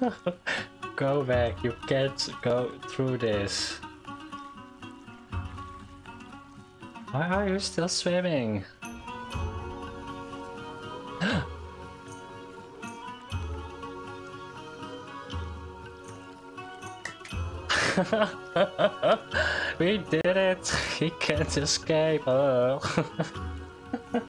go back, you can't go through this. Why are you still swimming? we did it! He can't escape! Oh.